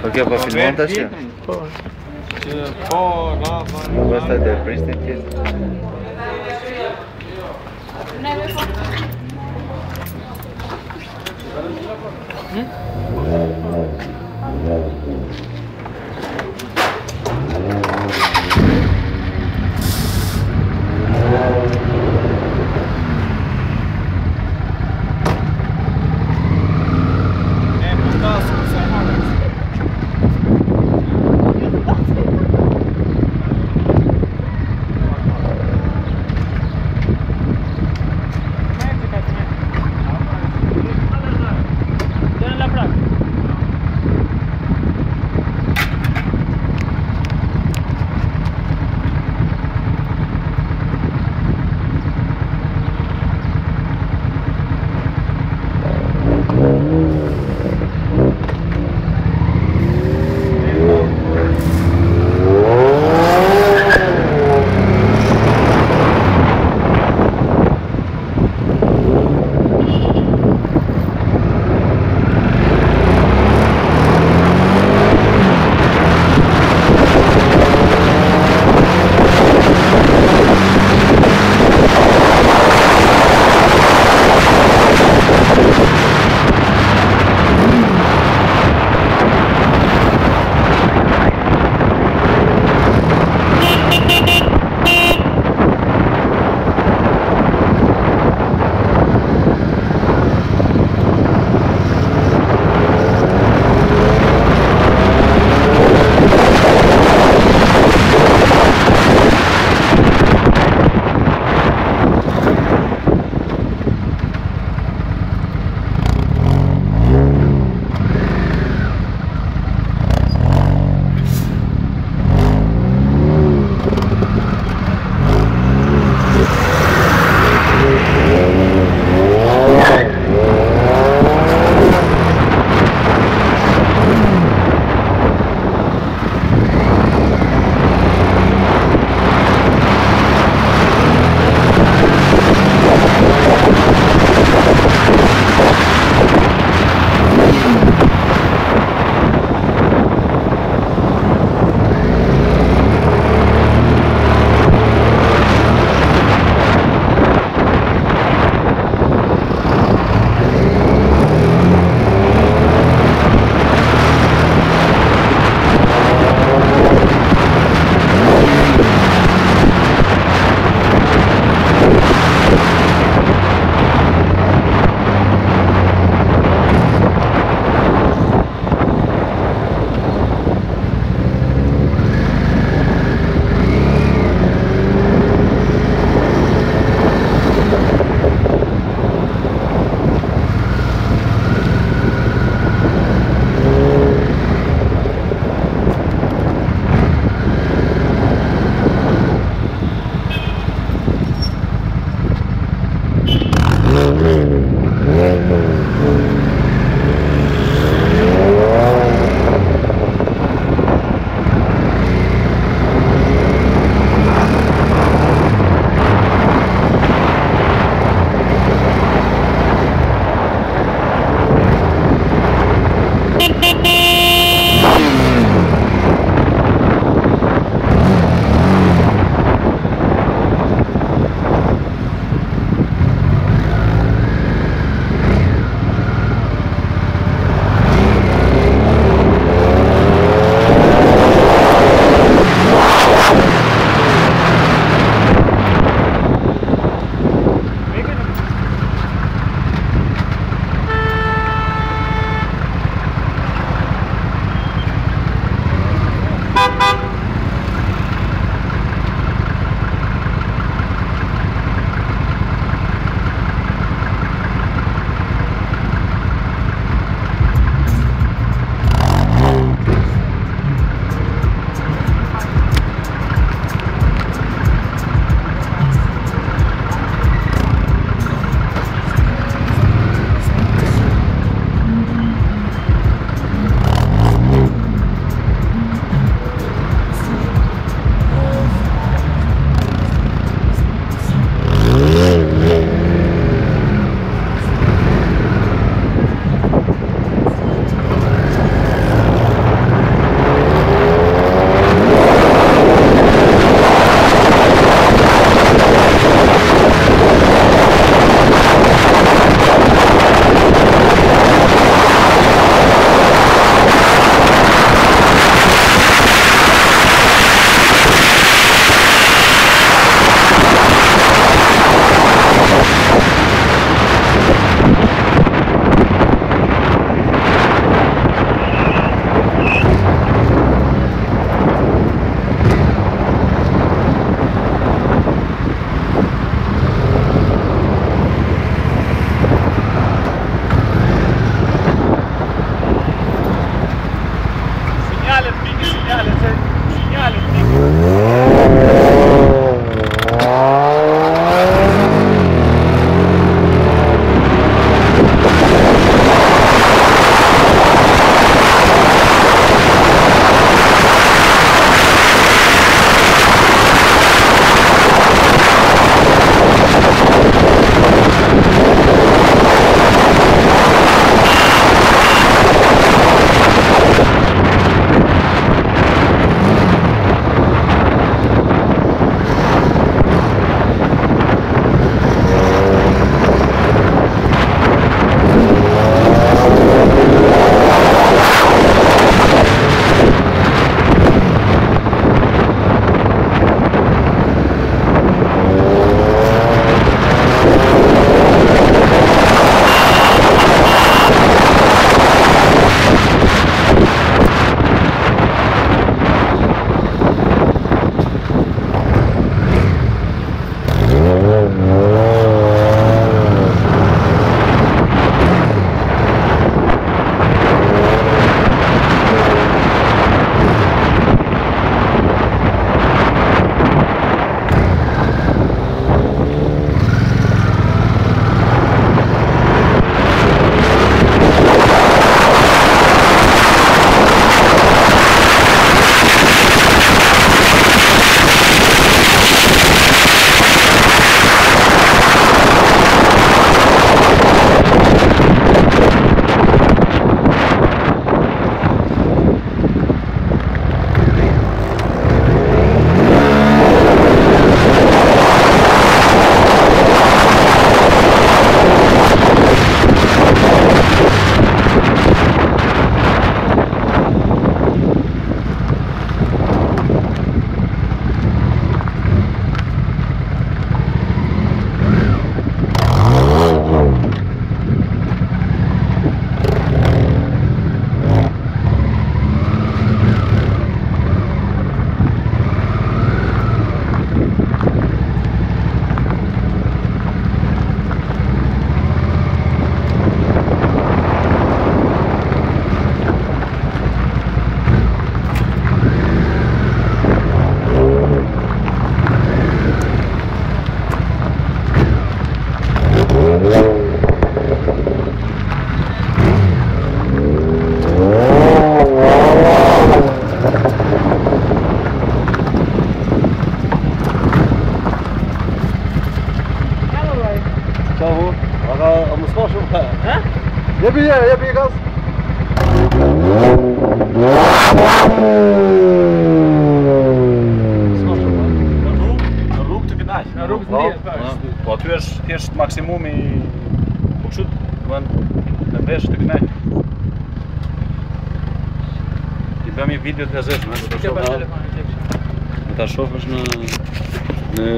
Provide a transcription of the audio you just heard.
Porque pra filmar tá cheio. Não gosta de Princeton Kids? gaz? hết. Të. Në rrugë Po, ndihet, po. po, Po aty është thjesht maksimumi po kështu, domethënë në vesh të kënaq. I bëmi video të gazesh, më do të shoh. Do ta shohësh në në